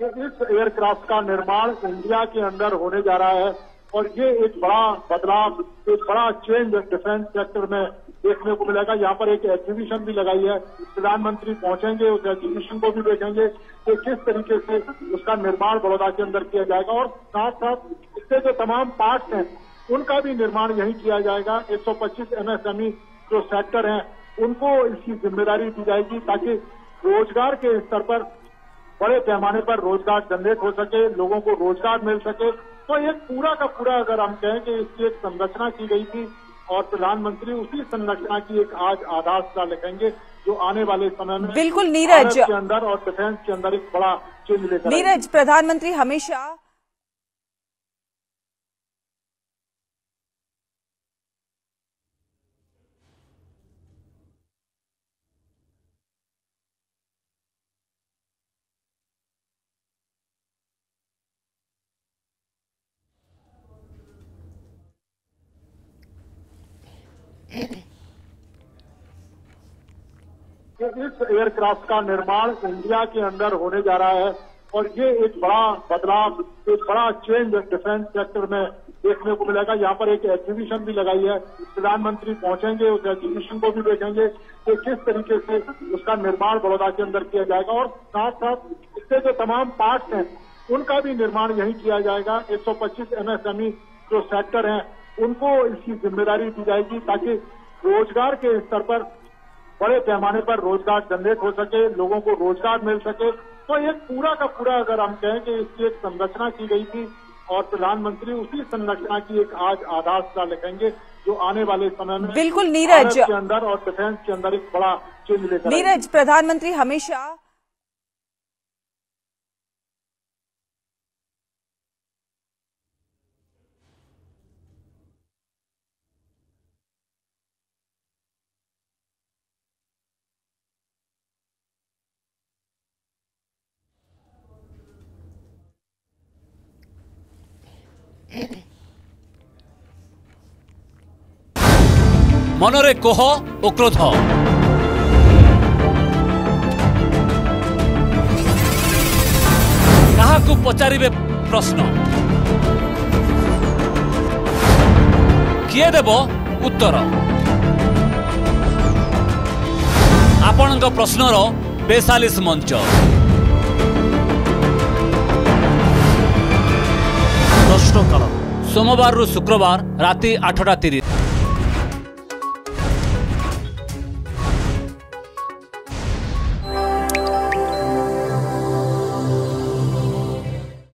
कि इस एयरक्राफ्ट का निर्माण इंडिया के अंदर होने जा रहा है और ये एक बड़ा बदलाव, एक बड़ा चेंज डिफेंस सेक्टर में देखने को मिलेगा। यहाँ पर एक एग्जीबिशन भी लगाई है। प्रधानमंत्री पहुँचेंगे, उस एग्जीबिशन को भी देखेंगे कि किस तरीके से उसका निर्माण बड़ौदा के अंदर किया जाएगा। और साथ साथ इसके जो तमाम पार्ट्स हैं, उनका भी निर्माण यही किया जाएगा। 125 एमएसएमई जो सेक्टर हैं, उनको इसकी ज़िम्मेदारी दी जाएगी ताकि रोज़गार के स्तर पर बड़े पैमाने पर रोज़गार जनरेट हो सके लोगों को रोज़गार मिल सके तो एक पूरा का पूरा अगर हम कहें कि इसकी एक संरचना की गई थी और प्रधानमंत्री उसी संरचना की एक आज आधारशिला लिखेंगे जो आने वाले समय में बिल्कुल, नीरज। के अंदर और डिफेंस के अंदर एक बड़ा चेंज लेकर नीरज प्रधानमंत्री हमेशा कि इस एयरक्राफ्ट का निर्माण इंडिया के अंदर होने जा रहा है और ये एक बड़ा बदलाव, एक बड़ा चेंज डिफेंस सेक्टर में देखने को मिलेगा। यहाँ पर एक एग्जीबिशन भी लगाई है। प्रधानमंत्री पहुँचेंगे, उस एग्जीबिशन को भी देखेंगे कि किस तरीके से उसका निर्माण बड़ौदा के अंदर किया जाएगा। और साथ साथ इसके जो तमाम पार्ट्स हैं, उनका भी निर्माण यही किया जाएगा। 125 एमएसएमई जो सेक्टर हैं, उनको इसकी ज़िम्मेदारी दी जाएगी ताकि रोज़गार के स्तर पर बड़े पैमाने पर रोज़गार जनरेट हो सके लोगों को रोज़गार मिल सके तो एक पूरा का पूरा अगर हम कहें कि इसकी एक संरचना की गई थी और प्रधानमंत्री उसी संरचना की एक आज आधारशिला लिखेंगे जो आने वाले समय में बिल्कुल, नीरज। के अंदर और डिफेंस के अंदर एक बड़ा चेंज लेकर नीरज प्रधानमंत्री हमेशा ମନରେ କୋହ ଓ କ୍ରୋଧ କାହାକୁ ପଚାରିବେ ପ୍ରଶ୍ନ କିଏ ଦେବ ଉତ୍ତର ଆପଣଙ୍କ ପ୍ରଶ୍ନର ବେସାଲିସ ମଞ୍ଚ। সোমবার শুক্রবার রাতে আঠটা তিরিশ।